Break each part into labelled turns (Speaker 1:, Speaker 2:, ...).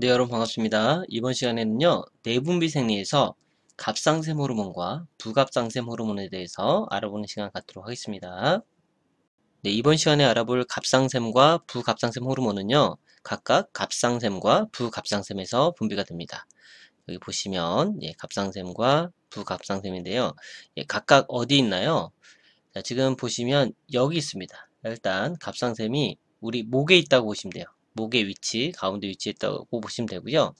Speaker 1: 네, 여러분 반갑습니다. 이번 시간에는요, 내분비 생리에서 갑상샘 호르몬과 부갑상샘 호르몬에 대해서 알아보는 시간 갖도록 하겠습니다. 네, 이번 시간에 알아볼 갑상샘과 부갑상샘 호르몬은요, 각각 갑상샘과 부갑상샘에서 분비가 됩니다. 여기 보시면 예, 갑상샘과 부갑상샘인데요. 예, 각각 어디 있나요? 자, 지금 보시면 여기 있습니다. 일단 갑상샘이 우리 목에 있다고 보시면 돼요. 목의 위치, 가운데 위치했다고 보시면 되고요.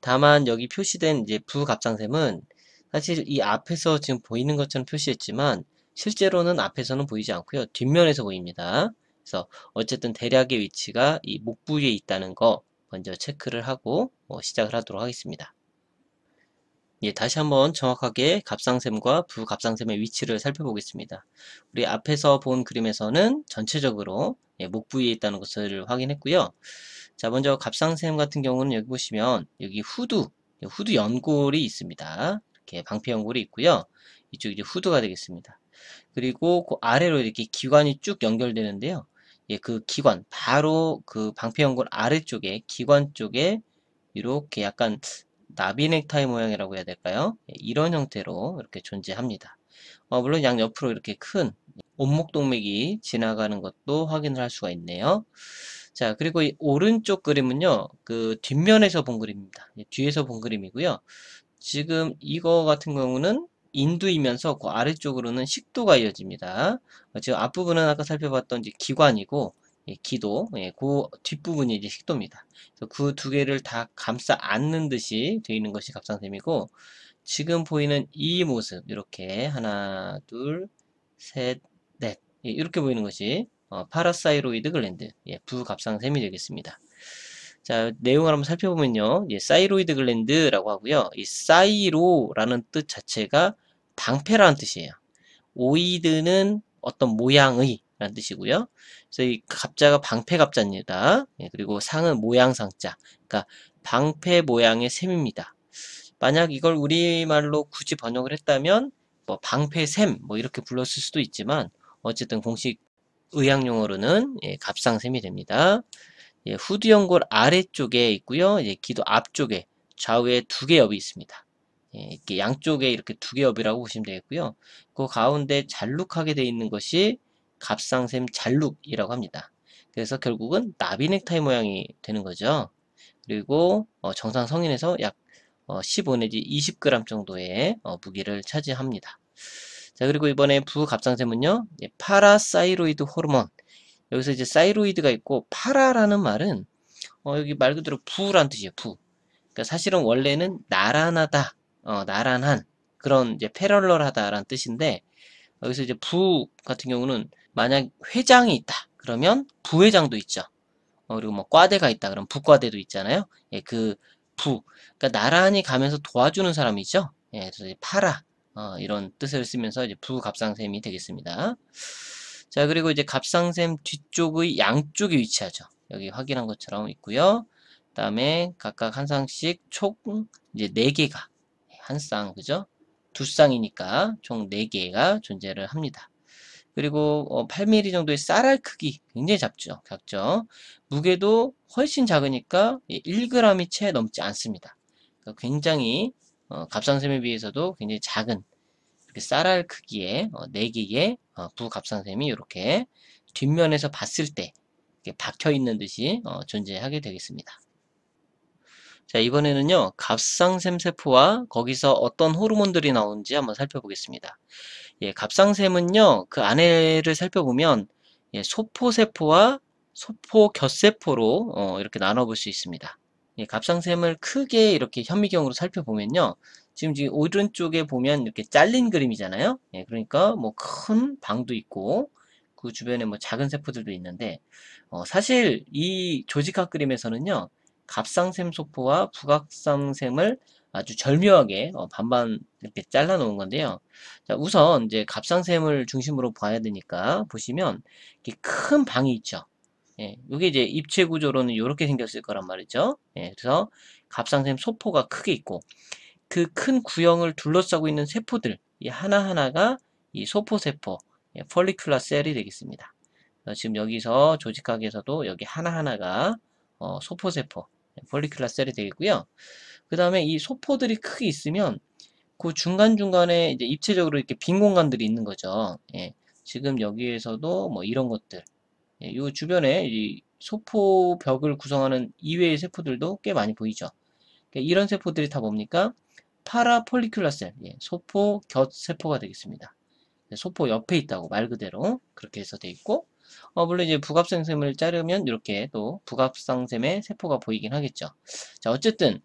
Speaker 1: 다만 여기 표시된 이제 부갑상샘은 사실 이 앞에서 지금 보이는 것처럼 표시했지만 실제로는 앞에서는 보이지 않고요. 뒷면에서 보입니다. 그래서 어쨌든 대략의 위치가 이 목 부위에 있다는 거 먼저 체크를 하고 뭐 시작을 하도록 하겠습니다. 예, 다시 한번 정확하게 갑상샘과 부갑상샘의 위치를 살펴보겠습니다. 우리 앞에서 본 그림에서는 전체적으로 예, 목 부위에 있다는 것을 확인했고요. 자, 먼저 갑상샘 같은 경우는 여기 보시면 여기 후두, 후두 연골이 있습니다. 이렇게 방패 연골이 있고요. 이쪽 이제 후두가 되겠습니다. 그리고 그 아래로 이렇게 기관이 쭉 연결되는데요. 예, 그 기관, 바로 그 방패 연골 아래쪽에 기관 쪽에 이렇게 약간 나비 넥타이 모양이라고 해야 될까요? 예, 이런 형태로 이렇게 존재합니다. 어, 물론 양옆으로 이렇게 큰 온목 동맥이 지나가는 것도 확인을 할 수가 있네요. 자, 그리고 이 오른쪽 그림은요, 그 뒷면에서 본 그림입니다. 예, 뒤에서 본 그림이고요. 지금 이거 같은 경우는 인두이면서 그 아래쪽으로는 식도가 이어집니다. 어, 지금 앞부분은 아까 살펴봤던 기관이고, 예, 기도, 예, 그 뒷부분이 이제 식도입니다. 그 두 개를 다 감싸 안는 듯이 되어 있는 것이 갑상샘이고, 지금 보이는 이 모습, 이렇게 하나, 둘, 셋, 넷, 예, 이렇게 보이는 것이 어, parathyroid gland, 예, 부갑상샘이 되겠습니다. 자, 내용을 한번 살펴보면요. 예, thyroid gland라고 하고요. 이 thyro라는 뜻 자체가 방패라는 뜻이에요. oid는 어떤 모양의 라는 뜻이고요. 그래서 이 갑자가 방패 갑자입니다. 예, 그리고 상은 모양 상자. 그러니까 방패 모양의 샘입니다. 만약 이걸 우리말로 굳이 번역을 했다면 뭐 방패샘 뭐 이렇게 불렀을 수도 있지만 어쨌든 공식 의학 용어로는 예, 갑상샘이 됩니다. 예, 후두 연골 아래쪽에 있고요. 예, 기도 앞쪽에 좌우에 두 개 엽이 있습니다. 예, 이렇게 양쪽에 이렇게 두 개 엽이라고 보시면 되겠고요. 그 가운데 잘룩하게 되어 있는 것이 갑상샘 잘룩이라고 합니다. 그래서 결국은 나비 넥타이 모양이 되는 거죠. 그리고 어, 정상 성인에서 약 어, 15 내지 20g 정도의 어, 무게를 차지합니다. 자 그리고 이번에 부갑상샘은요 예, parathyroid 호르몬 여기서 이제 thyroid가 있고 para라는 말은 어, 여기 말 그대로 부란 뜻이에요 부 그러니까 사실은 원래는 나란하다 어, 나란한 그런 이제 parallel하다라는 뜻인데 여기서 이제 부 같은 경우는 만약 회장이 있다 그러면 부회장도 있죠 어, 그리고 뭐 과대가 있다 그럼 부과대도 있잖아요 예, 그 부, 그러니까 나란히 가면서 도와주는 사람이죠. 예, 그래서 파라 어, 이런 뜻을 쓰면서 이제 부갑상샘이 되겠습니다. 자, 그리고 이제 갑상샘 뒤쪽의 양쪽에 위치하죠. 여기 확인한 것처럼 있고요. 그다음에 각각 한 쌍씩 총 이제 네 개가 한 쌍, 그죠? 두 쌍이니까 총 네 개가 존재를 합니다. 그리고 어, 8mm 정도의 쌀알 크기 굉장히 작죠. 작죠. 무게도 훨씬 작으니까 1g이 채 넘지 않습니다. 그러니까 굉장히 어, 갑상샘에 비해서도 굉장히 작은 쌀알 크기의 어, 4개의 어, 부갑상샘이 이렇게 뒷면에서 봤을 때 박혀 있는 듯이 어, 존재하게 되겠습니다. 자 이번에는요 갑상샘 세포와 거기서 어떤 호르몬들이 나오는지 한번 살펴보겠습니다. 예, 갑상샘은요, 그 안에를 살펴보면 예, 소포세포와 소포곁세포로 어, 이렇게 나눠볼 수 있습니다. 예, 갑상샘을 크게 이렇게 현미경으로 살펴보면요. 지금 지금 오른쪽에 보면 이렇게 잘린 그림이잖아요. 예, 그러니까 뭐 큰 방도 있고 그 주변에 뭐 작은 세포들도 있는데 어, 사실 이 조직학 그림에서는요. 갑상샘 소포와 부갑상샘을 아주 절묘하게 어, 반반 이렇게 잘라 놓은 건데요. 자, 우선 이제 갑상샘을 중심으로 봐야 되니까 보시면 이렇게 큰 방이 있죠. 예, 이게 이제 입체 구조로는 이렇게 생겼을 거란 말이죠. 예, 그래서 갑상샘 소포가 크게 있고 그 큰 구형을 둘러싸고 있는 세포들 이 하나하나가 이 소포세포, 예, 폴리큘라 셀이 되겠습니다. 지금 여기서 조직학에서도 여기 하나하나가 어, 소포세포, 폴리큘라 셀이 되겠고요. 그 다음에 이 소포들이 크게 있으면 그 중간중간에 이제 입체적으로 이렇게 빈 공간들이 있는 거죠. 예, 지금 여기에서도 뭐 이런 것들, 예, 이 주변에 이 소포 벽을 구성하는 이외의 세포들도 꽤 많이 보이죠. 그러니까 이런 세포들이 다 뭡니까? 파라폴리큘라 셀, 예, 소포 곁 세포가 되겠습니다. 소포 옆에 있다고 말 그대로 그렇게 해서 돼 있고 어, 물론 이제 북압상샘을 자르면 이렇게 또 북압상샘의 세포가 보이긴 하겠죠. 자 어쨌든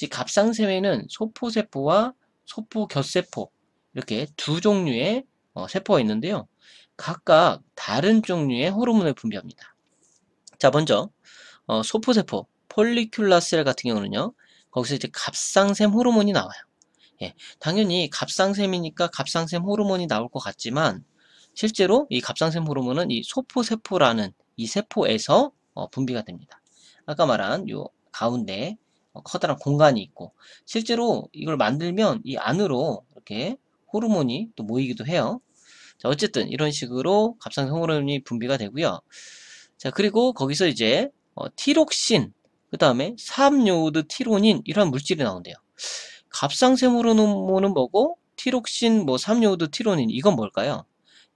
Speaker 1: 이 갑상샘에는 소포세포와 소포곁세포 이렇게 두 종류의 어, 세포가 있는데요. 각각 다른 종류의 호르몬을 분비합니다. 자 먼저 어, 소포세포 폴리큘라 셀 같은 경우는요. 거기서 이제 갑상샘 호르몬이 나와요. 예, 당연히 갑상샘이니까 갑상샘 호르몬이 나올 것 같지만 실제로 이 갑상샘 호르몬은 이 소포세포라는 이 세포에서 어, 분비가 됩니다. 아까 말한 요 가운데 어, 커다란 공간이 있고 실제로 이걸 만들면 이 안으로 이렇게 호르몬이 또 모이기도 해요. 자, 어쨌든 이런 식으로 갑상샘 호르몬이 분비가 되고요. 자, 그리고 거기서 이제 어, 티록신, 그 다음에 삼요오드 티로닌 이런 물질이 나온대요. 갑상샘 호르몬은 뭐고 티록신, 뭐 삼요오드 티로닌 이건 뭘까요?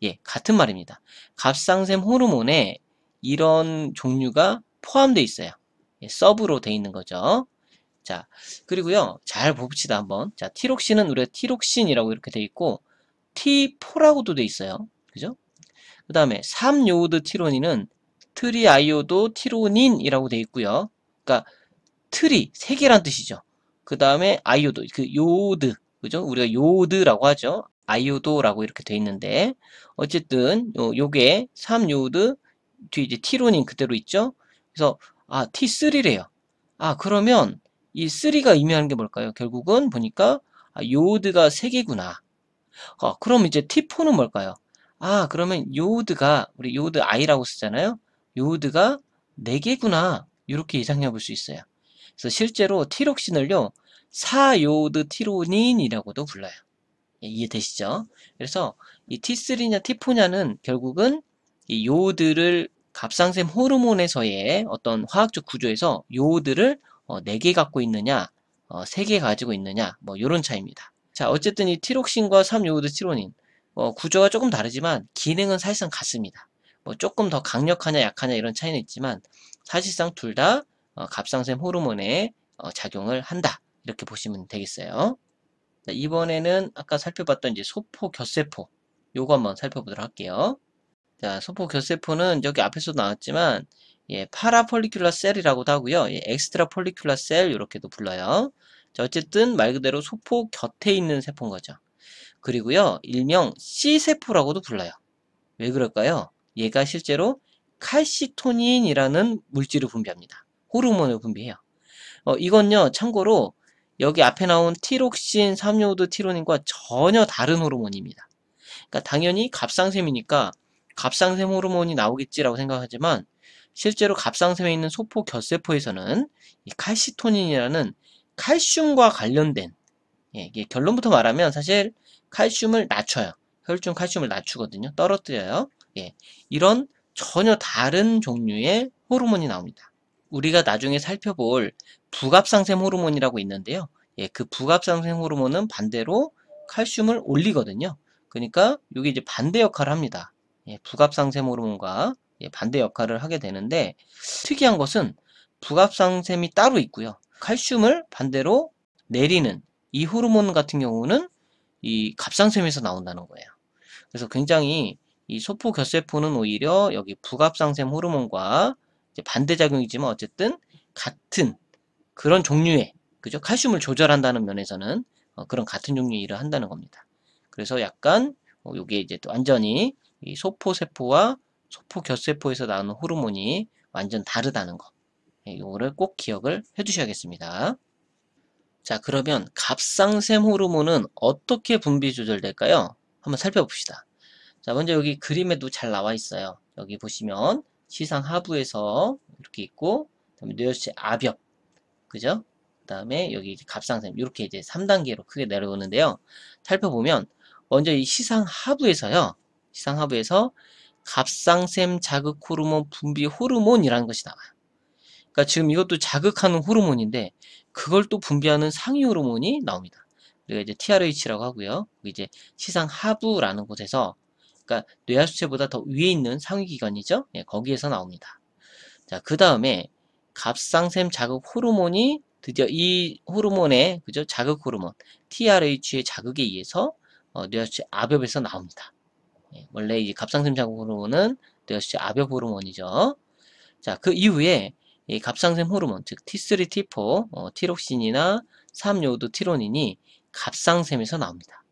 Speaker 1: 예, 같은 말입니다. 갑상샘 호르몬에 이런 종류가 포함되어 있어요. 예, sub로 돼 있는 거죠. 자, 그리고요. 잘 봅시다 한번. 자, 티록신은 우리가 티록신이라고 이렇게 돼 있고 T4라고도 돼 있어요. 그죠? 그 다음에 3요오드 티로닌은 triiodothyronine이라고 돼 있고요. 그러니까 tri 세 개란 뜻이죠. 그 다음에 iodo 그 요오드 그죠? 우리가 요오드라고 하죠. 아이오도라고 이렇게 돼 있는데 어쨌든 요, 요게 3요오드 뒤에 이제 티로닌 그대로 있죠. 그래서 아 T3래요. 아 그러면 이 3가 의미하는 게 뭘까요? 결국은 보니까 아, 요오드가 3개구나. 어, 그럼 이제 T4는 뭘까요? 아 그러면 요오드가 우리 요오드 I라고 쓰잖아요. 요오드가 4개구나. 이렇게 예상해 볼 수 있어요. 그래서 실제로 티록신을요. 4요오드 티로닌이라고도 불러요. 예, 이해되시죠? 그래서 이 T3냐 T4냐는 결국은 이 요오드를 갑상샘 호르몬에서의 어떤 화학적 구조에서 요오드를 어, 4개 갖고 있느냐, 어, 3개 가지고 있느냐, 뭐 이런 차이입니다. 자, 어쨌든 이 티록신과 3요오드 티로닌 어, 구조가 조금 다르지만 기능은 사실상 같습니다. 뭐 조금 더 강력하냐 약하냐 이런 차이는 있지만 사실상 둘다 어, 갑상샘 호르몬에 어, 작용을 한다 이렇게 보시면 되겠어요. 자, 이번에는 아까 살펴봤던 이제 소포 곁세포 요거 한번 살펴보도록 할게요. 자, 소포 곁세포는 여기 앞에서도 나왔지만 예, parafollicular cell이라고도 하고요. 예, extrafollicular cell 이렇게도 불러요. 자, 어쨌든 말 그대로 소포 곁에 있는 세포인 거죠. 그리고요, 일명 C세포라고도 불러요. 왜 그럴까요? 얘가 실제로 칼시토닌이라는 물질을 분비합니다. 호르몬을 분비해요. 어, 이건요, 참고로 여기 앞에 나온 티록신, 삼요오드 티로닌과 전혀 다른 호르몬입니다. 그러니까 당연히 갑상샘이니까 갑상샘 호르몬이 나오겠지라고 생각하지만 실제로 갑상샘에 있는 소포 곁세포에서는 이 칼시토닌이라는 칼슘과 관련된 예, 결론부터 말하면 사실 칼슘을 낮춰요. 혈중 칼슘을 낮추거든요. 떨어뜨려요. 예, 이런 전혀 다른 종류의 호르몬이 나옵니다. 우리가 나중에 살펴볼 부갑상샘 호르몬이라고 있는데요. 예, 그 부갑상샘 호르몬은 반대로 칼슘을 올리거든요. 그러니까 이게 이제 반대 역할을 합니다. 예, 부갑상샘 호르몬과 예, 반대 역할을 하게 되는데 특이한 것은 부갑상샘이 따로 있고요. 칼슘을 반대로 내리는 이 호르몬 같은 경우는 이 갑상샘에서 나온다는 거예요. 그래서 굉장히 이 소포결세포는 오히려 여기 부갑상샘 호르몬과 반대작용이지만 어쨌든 같은 그런 종류의 그죠? 칼슘을 조절한다는 면에서는 어, 그런 같은 종류의 일을 한다는 겁니다. 그래서 약간 어, 요게 이제 또 완전히 이 소포세포와 소포결세포에서 나오는 호르몬이 완전 다르다는 거. 예, 요거를 꼭 기억을 해 두셔야겠습니다. 자, 그러면 갑상샘 호르몬은 어떻게 분비 조절될까요? 한번 살펴봅시다. 자, 먼저 여기 그림에도 잘 나와 있어요. 여기 보시면 시상 하부에서 이렇게 있고, 그다음에 뇌열체 압엽, 그죠? 그 다음에 여기 이제 갑상샘 이렇게 이제 3단계로 크게 내려오는데요. 살펴보면 먼저 이 시상 하부에서요. 시상 하부에서 갑상샘 자극 호르몬 분비 호르몬이라는 것이 나와요. 그러니까 지금 이것도 자극하는 호르몬인데 그걸 또 분비하는 상위 호르몬이 나옵니다. 우리가 이제 TRH라고 하고요. 이제 시상 하부라는 곳에서 그러니까 뇌하수체보다 더 위에 있는 상위 기관이죠. 예, 거기에서 나옵니다. 자, 그 다음에 갑상샘 자극 호르몬이 드디어 이 호르몬의 그죠 자극 호르몬 TRH의 자극에 의해서 어, 뇌하수체 압엽에서 나옵니다. 예, 원래 이 갑상샘 자극 호르몬은 뇌하수체 압엽 호르몬이죠. 자, 그 이후에 이 갑상샘 호르몬, 즉 T3, T4, 어, 티록신이나 3요오드 티로닌이 갑상샘에서 나옵니다.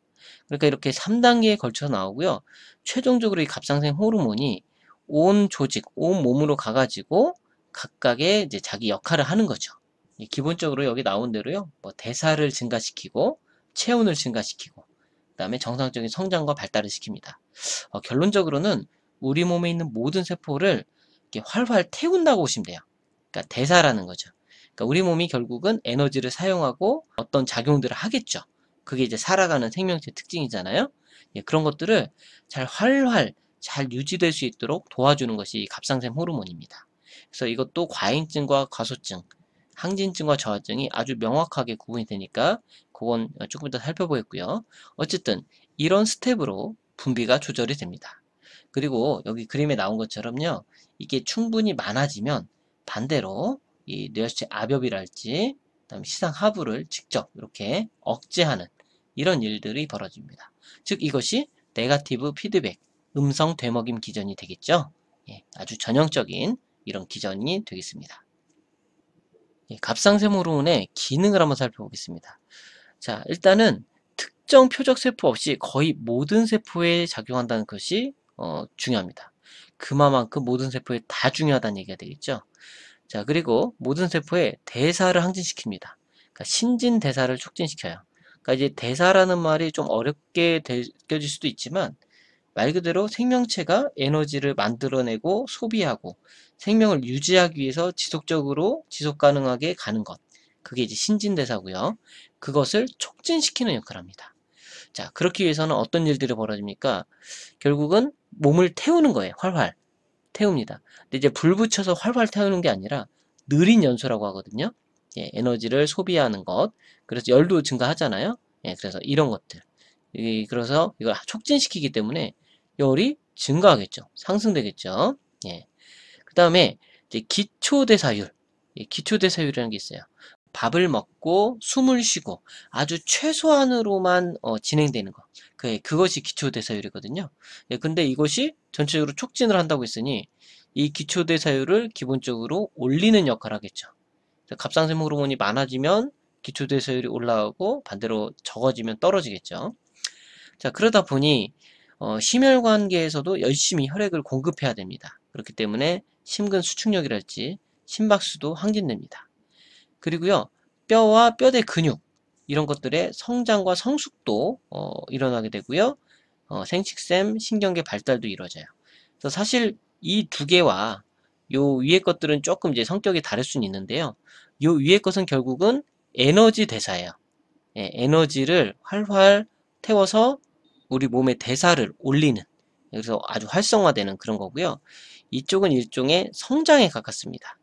Speaker 1: 그러니까 이렇게 3단계에 걸쳐서 나오고요. 최종적으로 이 갑상샘 호르몬이 온 조직, 온 몸으로 가가지고 각각의 이제 자기 역할을 하는 거죠. 기본적으로 여기 나온 대로요. 뭐 대사를 증가시키고 체온을 증가시키고 그다음에 정상적인 성장과 발달을 시킵니다. 어, 결론적으로는 우리 몸에 있는 모든 세포를 이렇게 활활 태운다고 보시면 돼요. 그러니까 대사라는 거죠. 그러니까 우리 몸이 결국은 에너지를 사용하고 어떤 작용들을 하겠죠. 그게 이제 살아가는 생명체 특징이잖아요. 예, 그런 것들을 잘 활활 잘 유지될 수 있도록 도와주는 것이 갑상샘 호르몬입니다. 그래서 이것도 과잉증과 과소증, 항진증과 저하증이 아주 명확하게 구분이 되니까 그건 조금 더 살펴보겠고요. 어쨌든 이런 스텝으로 분비가 조절이 됩니다. 그리고 여기 그림에 나온 것처럼요. 이게 충분히 많아지면 반대로 이 뇌하수체 앞엽이랄지 그다음 시상 하부를 직접 이렇게 억제하는 이런 일들이 벌어집니다. 즉 이것이 negative feedback, 음성 되먹임 기전이 되겠죠. 예, 아주 전형적인 이런 기전이 되겠습니다. 예, 갑상샘 호르몬의 기능을 한번 살펴보겠습니다. 자, 일단은 특정 표적 세포 없이 거의 모든 세포에 작용한다는 것이 어, 중요합니다. 그만큼 모든 세포에 다 중요하다는 얘기가 되겠죠. 자, 그리고 모든 세포에 대사를 항진시킵니다. 그러니까 신진 대사를 촉진시켜요. 그러니까 이제 대사라는 말이 좀 어렵게 느껴질 수도 있지만 말 그대로 생명체가 에너지를 만들어내고 소비하고 생명을 유지하기 위해서 지속적으로 지속 가능하게 가는 것. 그게 이제 신진대사고요. 그것을 촉진시키는 역할을 합니다. 자, 그렇기 위해서는 어떤 일들이 벌어집니까? 결국은 몸을 태우는 거예요. 활활. 태웁니다. 근데 이제 불 붙여서 활활 태우는 게 아니라 느린 연소라고 하거든요. 예, 에너지를 소비하는 것. 그래서 열도 증가하잖아요. 예, 그래서 이런 것들. 이, 그래서 이걸 촉진시키기 때문에 열이 증가하겠죠. 상승되겠죠. 예. 그 다음에 기초대사율. 예, 기초대사율이라는 게 있어요. 밥을 먹고 숨을 쉬고 아주 최소한으로만 어, 진행되는 것. 그, 그것이 기초대사율이거든요. 예, 근데 이것이 전체적으로 촉진을 한다고 했으니 이 기초대사율을 기본적으로 올리는 역할을 하겠죠. 갑상샘 호르몬이 많아지면 기초대사율이 올라가고 반대로 적어지면 떨어지겠죠. 자, 그러다 보니 어, 심혈관계에서도 열심히 혈액을 공급해야 됩니다. 그렇기 때문에 심근 수축력이랄지 심박수도 항진됩니다. 그리고요, 뼈와 뼈대 근육 이런 것들의 성장과 성숙도 어, 일어나게 되고요. 어, 생식샘, 신경계 발달도 이루어져요. 그래서 사실 이 두 개와 요 위에 것들은 조금 이제 성격이 다를 수는 있는데요. 요 위에 것은 결국은 에너지 대사예요. 예, 에너지를 활활 태워서 우리 몸의 대사를 올리는 그래서 아주 활성화되는 그런 거고요. 이쪽은 일종의 성장에 가깝습니다.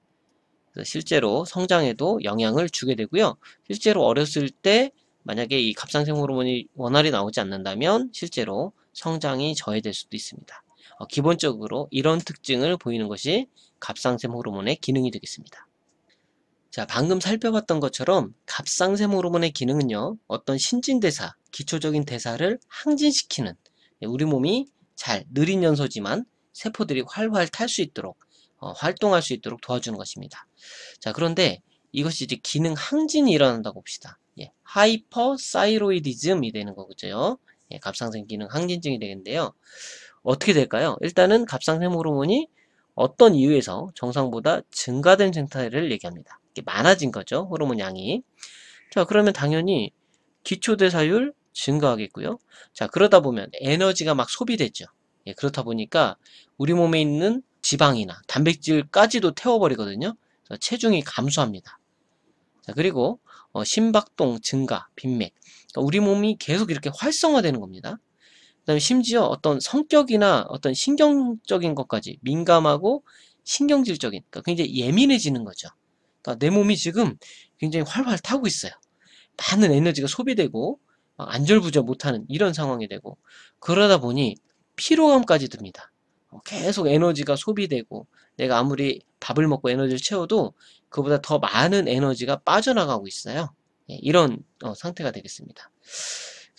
Speaker 1: 실제로 성장에도 영향을 주게 되고요. 실제로 어렸을 때 만약에 이 갑상샘 호르몬이 원활히 나오지 않는다면 실제로 성장이 저해될 수도 있습니다. 어, 기본적으로 이런 특징을 보이는 것이 갑상샘 호르몬의 기능이 되겠습니다. 자, 방금 살펴봤던 것처럼 갑상샘 호르몬의 기능은요, 어떤 신진대사, 기초적인 대사를 항진시키는 예, 우리 몸이 잘 느린 연소지만 세포들이 활활 탈 수 있도록 어, 활동할 수 있도록 도와주는 것입니다. 자, 그런데 이것이 이제 기능 항진이 일어난다고 봅시다. 예, 하이퍼사이로이디즘이 되는 거죠. 예, 갑상샘 기능 항진증이 되겠는데요. 어떻게 될까요? 일단은 갑상샘 호르몬이 어떤 이유에서 정상보다 증가된 상태를 얘기합니다. 많아진 거죠. 호르몬 양이. 자, 그러면 당연히 기초대사율 증가하겠고요. 자, 그러다 보면 에너지가 막 소비되죠. 예, 그렇다 보니까 우리 몸에 있는 지방이나 단백질까지도 태워버리거든요. 체중이 감소합니다. 자, 그리고 어, 심박동 증가, 빈맥. 그러니까 우리 몸이 계속 이렇게 활성화되는 겁니다. 그 다음에 심지어 어떤 성격이나 어떤 신경적인 것까지 민감하고 신경질적인, 그러니까 굉장히 예민해지는 거죠. 그러니까 내 몸이 지금 굉장히 활활 타고 있어요. 많은 에너지가 소비되고 안절부절 못하는 이런 상황이 되고 그러다 보니 피로감까지 듭니다. 어, 계속 에너지가 소비되고 내가 아무리 밥을 먹고 에너지를 채워도 그보다 더 많은 에너지가 빠져나가고 있어요. 예, 이런 어, 상태가 되겠습니다.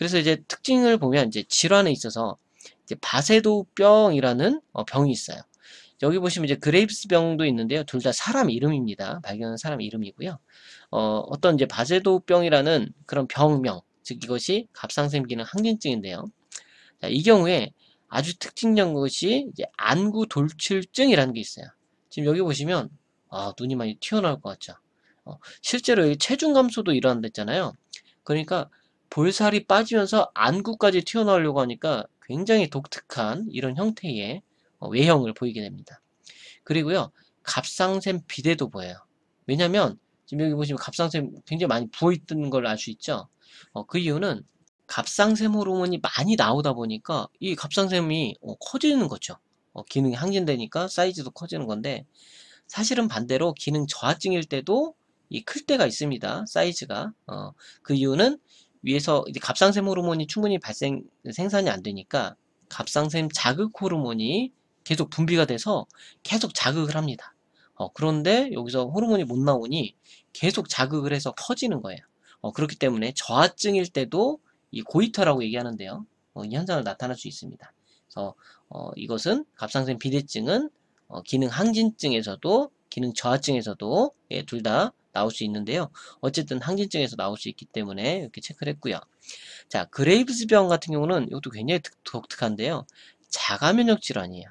Speaker 1: 그래서 이제 특징을 보면 이제 질환에 있어서 이제 바세도병이라는 어, 병이 있어요. 여기 보시면 이제 그레이브스 병도 있는데요. 둘 다 사람 이름입니다. 발견한 사람 이름이고요. 어, 어떤 이제 바세도병이라는 그런 병명, 즉 이것이 갑상샘 기능 항진증인데요. 자, 이 경우에 아주 특징적인 것이 이제 안구 돌출증이라는 게 있어요. 지금 여기 보시면 아, 눈이 많이 튀어나올 것 같죠. 어, 실제로 체중 감소도 일어난댔잖아요. 그러니까 볼살이 빠지면서 안구까지 튀어나오려고 하니까 굉장히 독특한 이런 형태의 어, 외형을 보이게 됩니다. 그리고요, 갑상샘 비대도 보여요. 왜냐면 지금 여기 보시면 갑상샘 굉장히 많이 부어있는 걸알 수 있죠. 어, 그 이유는 갑상샘 호르몬이 많이 나오다 보니까 이 갑상샘이 어, 커지는 거죠. 어, 기능이 항진되니까 사이즈도 커지는 건데 사실은 반대로 기능 저하증일 때도 이 클 때가 있습니다. 사이즈가. 어, 그 이유는 위에서 이제 갑상샘 호르몬이 충분히 발생 생산이 안 되니까 갑상샘 자극 호르몬이 계속 분비가 돼서 계속 자극을 합니다. 어, 그런데 여기서 호르몬이 못 나오니 계속 자극을 해서 커지는 거예요. 어, 그렇기 때문에 저하증일 때도 이 고이터라고 얘기하는데요. 어, 이 현상을 나타날 수 있습니다. 그래서 어, 이것은 갑상샘 비대증은 어, 기능 항진증에서도 기능 저하증에서도 예, 둘다 나올 수 있는데요. 어쨌든 항진증에서 나올 수 있기 때문에 이렇게 체크를 했고요. 자, 그레이브스병 같은 경우는 이것도 굉장히 독특한데요. 자가 면역 질환이에요.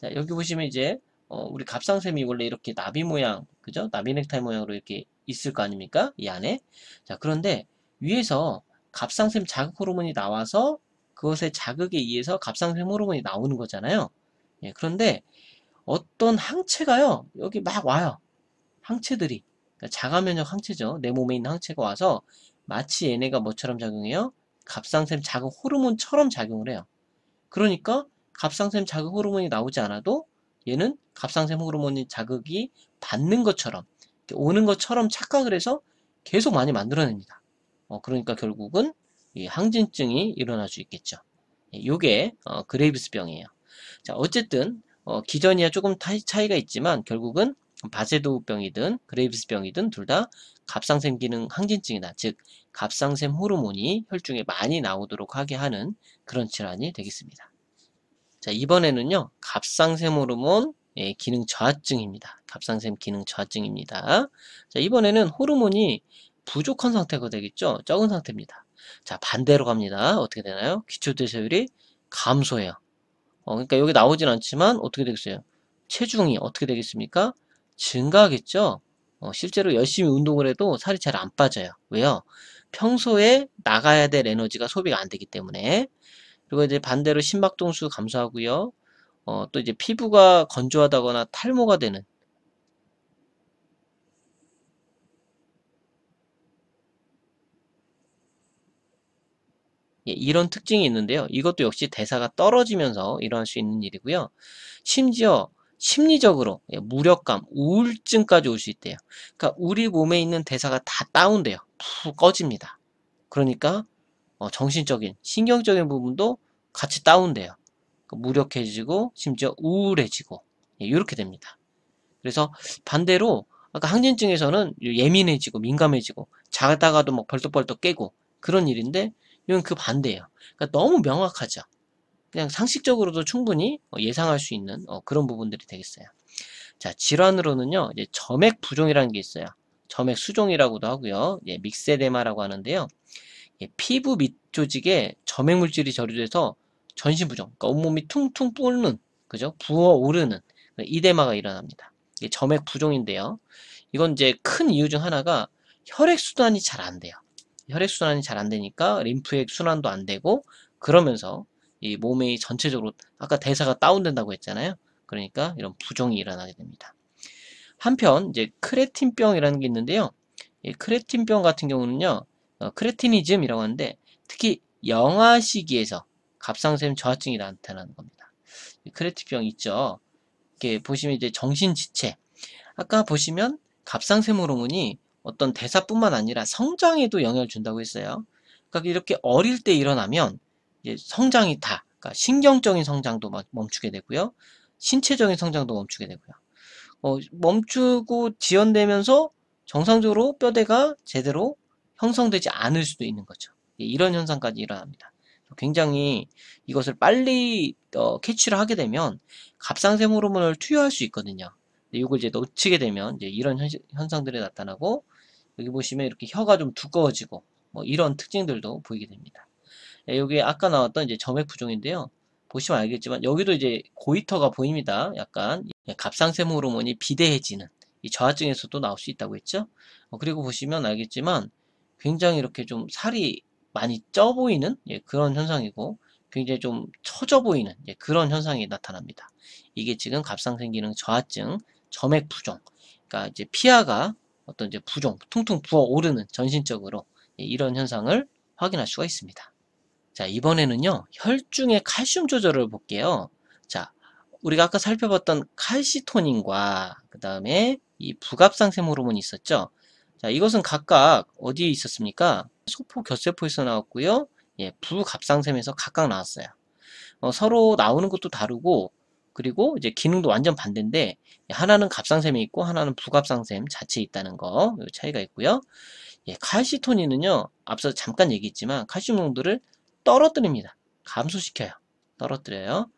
Speaker 1: 자, 여기 보시면 이제 어, 우리 갑상샘이 원래 이렇게 나비 모양, 그죠? 나비 넥타이 모양으로 이렇게 있을 거 아닙니까? 이 안에. 자, 그런데 위에서 갑상샘 자극 호르몬이 나와서 그것의 자극에 의해서 갑상샘 호르몬이 나오는 거잖아요. 예, 그런데 어떤 항체가요, 여기 막 와요. 항체들이. 그러니까 자가 면역 항체죠. 내 몸에 있는 항체가 와서 마치 얘네가 뭐처럼 작용해요? 갑상샘 자극 호르몬처럼 작용을 해요. 그러니까 갑상샘 자극 호르몬이 나오지 않아도 얘는 갑상샘 호르몬이 자극이 받는 것처럼 오는 것처럼 착각을 해서 계속 많이 만들어냅니다. 어, 그러니까 결국은 이 항진증이 일어날 수 있겠죠. 예, 어, 그레이브스 병이에요. 자, 어쨌든 어, 기전이야 조금 차이가 있지만 결국은 바세도병이든 그레이브스병이든 둘 다 갑상샘 기능 항진증이다. 즉 갑상샘 호르몬이 혈중에 많이 나오도록 하게 하는 그런 질환이 되겠습니다. 자, 이번에는요. 갑상샘 호르몬 예, 기능 저하증입니다. 갑상샘 기능 저하증입니다. 자, 이번에는 호르몬이 부족한 상태가 되겠죠? 적은 상태입니다. 자, 반대로 갑니다. 어떻게 되나요? 기초 대사율이 감소해요. 어, 그러니까 여기 나오진 않지만 어떻게 되겠어요? 체중이 어떻게 되겠습니까? 증가하겠죠? 어, 실제로 열심히 운동을 해도 살이 잘 안 빠져요. 왜요? 평소에 나가야 될 에너지가 소비가 안 되기 때문에 그리고 이제 반대로 심박동수 감소하고요. 어, 또 이제 피부가 건조하다거나 탈모가 되는 예, 이런 특징이 있는데요. 이것도 역시 대사가 떨어지면서 일어날 수 있는 일이고요. 심지어 심리적으로 예, 무력감, 우울증까지 올 수 있대요. 그러니까 우리 몸에 있는 대사가 다 다운돼요. 푹 꺼집니다. 그러니까 어, 정신적인, 신경적인 부분도 같이 다운돼요. 그 무력해지고 심지어 우울해지고 이렇게 예, 됩니다. 그래서 반대로 아까 항진증에서는 예민해지고 민감해지고 자다가도 막 벌떡벌떡 깨고 그런 일인데 이건 그 반대예요. 그러니까 너무 명확하죠. 그냥 상식적으로도 충분히 어, 예상할 수 있는 어, 그런 부분들이 되겠어요. 자 질환으로는요 이제 점액 부종이라는 게 있어요. 점액 수종이라고도 하고요. 예, 믹세데마라고 하는데요. 예, 피부 밑 조직에 점액 물질이 저류돼서 전신 부종, 그러니까 온몸이 퉁퉁 뿔는, 그죠? 부어 오르는 이데마가 일어납니다. 이게 점액 부종인데요. 이건 이제 큰 이유 중 하나가 혈액 순환이 잘 안 돼요. 혈액 순환이 잘 안 되니까 림프액 순환도 안 되고 그러면서 이 몸의 전체적으로 아까 대사가 다운된다고 했잖아요. 그러니까 이런 부종이 일어나게 됩니다. 한편 이제 크레틴병이라는 게 있는데요. 이 크레틴병 같은 경우는요. 어, 크레티니즘이라고 하는데 특히 영아 시기에서 갑상샘 저하증이 나타나는 겁니다. 크레티병 있죠. 이렇게 보시면 이제 정신지체. 아까 보시면 갑상샘 호르몬이 어떤 대사뿐만 아니라 성장에도 영향을 준다고 했어요. 그러니까 이렇게 어릴 때 일어나면 성장이 다, 그러니까 신경적인 성장도 멈추게 되고요. 신체적인 성장도 멈추게 되고요. 어, 멈추고 지연되면서 정상적으로 뼈대가 제대로 형성되지 않을 수도 있는 거죠. 예, 이런 현상까지 일어납니다. 굉장히 이것을 빨리 어, 캐치를 하게 되면 갑상샘 호르몬을 투여할 수 있거든요. 이걸 이제 놓치게 되면 이제 이런 현, 상들이 나타나고 여기 보시면 이렇게 혀가 좀 두꺼워지고 뭐 이런 특징들도 보이게 됩니다. 예, 여기 아까 나왔던 이제 점액 부종인데요. 보시면 알겠지만 여기도 이제 고이터가 보입니다. 약간 예, 갑상샘 호르몬이 비대해지는 이 저하증에서도 나올 수 있다고 했죠. 어, 그리고 보시면 알겠지만 굉장히 이렇게 좀 살이 많이 쪄 보이는 예, 그런 현상이고 굉장히 좀 처져 보이는 예, 그런 현상이 나타납니다. 이게 지금 갑상선 기능 저하증, 점액 부종, 그러니까 이제 피하가 어떤 이제 부종, 퉁퉁 부어 오르는 전신적으로 예, 이런 현상을 확인할 수가 있습니다. 자 이번에는요 혈중의 칼슘 조절을 볼게요. 자 우리가 아까 살펴봤던 칼시토닌과 그 다음에 이 부갑상샘 호르몬이 있었죠. 자 이것은 각각 어디에 있었습니까? 소포 결세포에서 나왔고요. 예, 부갑상샘에서 각각 나왔어요. 어, 서로 나오는 것도 다르고 그리고 이제 기능도 완전 반대인데 하나는 갑상샘에 있고 하나는 부갑상샘 자체에 있다는 거 차이가 있고요. 예, 칼시토닌은요 앞서 잠깐 얘기했지만 칼슘 농도를 떨어뜨립니다. 감소시켜요. 떨어뜨려요.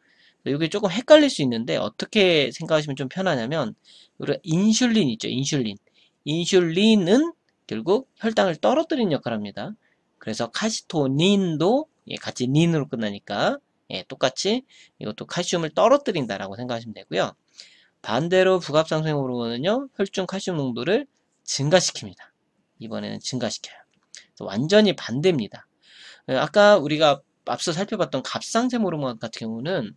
Speaker 1: 이게 조금 헷갈릴 수 있는데 어떻게 생각하시면 좀 편하냐면 우리가 인슐린 있죠. 인슐린. 인슐린은 결국 혈당을 떨어뜨리는 역할을 합니다. 그래서 카시토닌도 예, 같이 닌으로 끝나니까 예, 똑같이 이것도 칼슘을 떨어뜨린다라고 생각하시면 되고요. 반대로 부갑상생 호르몬은요 혈중 칼슘 농도를 증가시킵니다. 이번에는 증가시켜요. 완전히 반대입니다. 예, 아까 우리가 앞서 살펴봤던 갑상샘 호르몬 같은 경우는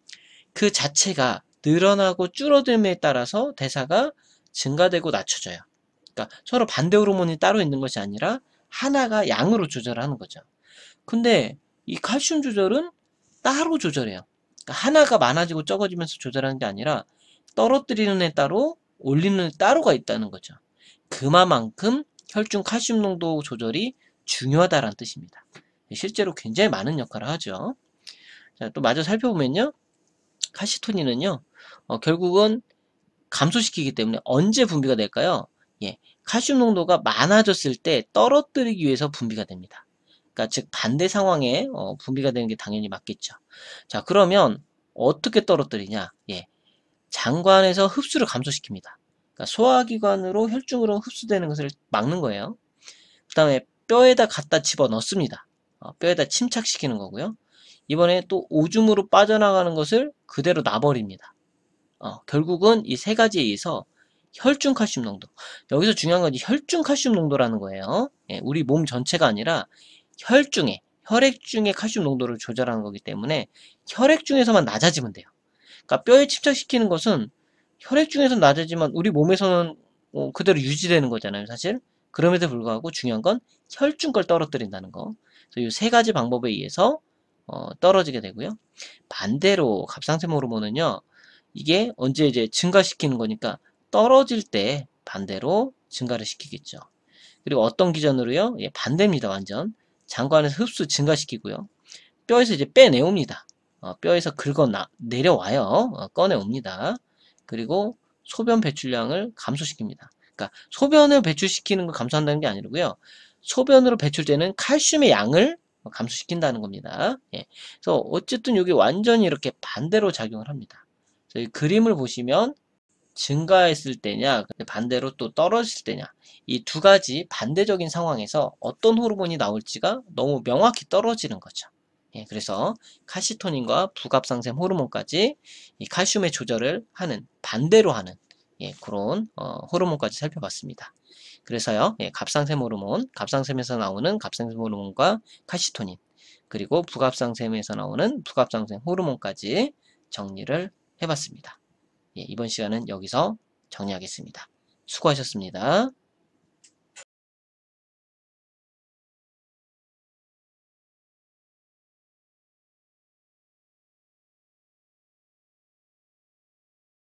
Speaker 1: 그 자체가 늘어나고 줄어듦에 따라서 대사가 증가되고 낮춰져요. 그러니까 서로 반대 호르몬이 따로 있는 것이 아니라 하나가 양으로 조절하는 거죠. 근데 이 칼슘 조절은 따로 조절해요. 그러니까 하나가 많아지고 적어지면서 조절하는 게 아니라 떨어뜨리는 애 따로 올리는 애 따로가 있다는 거죠. 그만큼 혈중 칼슘 농도 조절이 중요하다는 뜻입니다. 실제로 굉장히 많은 역할을 하죠. 자, 또 마저 살펴보면요. 카시토닌은요, 어, 결국은 감소시키기 때문에 언제 분비가 될까요? 예, 칼슘 농도가 많아졌을 때 떨어뜨리기 위해서 분비가 됩니다. 그러니까 즉 반대 상황에 어, 분비가 되는 게 당연히 맞겠죠. 자 그러면 어떻게 떨어뜨리냐? 예, 장관에서 흡수를 감소시킵니다. 그러니까 소화기관으로 혈중으로 흡수되는 것을 막는 거예요. 그 다음에 뼈에다 갖다 집어 넣습니다. 어, 뼈에다 침착시키는 거고요. 이번에 또 오줌으로 빠져나가는 것을 그대로 놔버립니다. 어, 결국은 이 세 가지에 의해서 혈중 칼슘 농도. 여기서 중요한 건 혈중 칼슘 농도라는 거예요. 예, 우리 몸 전체가 아니라 혈중에, 혈액 중에 칼슘 농도를 조절하는 거기 때문에 혈액 중에서만 낮아지면 돼요. 그러니까 뼈에 침착시키는 것은 혈액 중에서 낮아지만 우리 몸에서는 어, 그대로 유지되는 거잖아요, 사실. 그럼에도 불구하고 중요한 건 혈중 걸 떨어뜨린다는 거. 이 세 가지 방법에 의해서 어, 떨어지게 되고요. 반대로 갑상샘 호르몬은요, 이게 언제 이제 증가시키는 거니까 떨어질 때 반대로 증가를 시키겠죠. 그리고 어떤 기전으로요? 예, 반대입니다. 완전. 장관에서 흡수 증가시키고요. 뼈에서 이제 빼내옵니다. 어, 뼈에서 긁어 나, 내려와요. 어, 꺼내옵니다. 그리고 소변 배출량을 감소시킵니다. 그러니까 소변을 배출시키는 걸 감소한다는 게 아니고요. 소변으로 배출되는 칼슘의 양을 감소시킨다는 겁니다. 예. 그래서 어쨌든 여기 완전히 이렇게 반대로 작용을 합니다. 저희 그림을 보시면 증가했을 때냐 반대로 또 떨어질 때냐 이 두 가지 반대적인 상황에서 어떤 호르몬이 나올지가 너무 명확히 떨어지는 거죠. 예, 그래서 칼시토닌과 부갑상샘 호르몬까지 이 칼슘의 조절을 하는 반대로 하는 예, 그런 어, 호르몬까지 살펴봤습니다. 그래서요, 예, 갑상샘 호르몬, 갑상샘에서 나오는 갑상샘 호르몬과 칼시토닌, 그리고 부갑상샘에서 나오는 부갑상샘 호르몬까지 정리를 해봤습니다. 예, 이번 시간은 여기서 정리하겠습니다. 수고하셨습니다.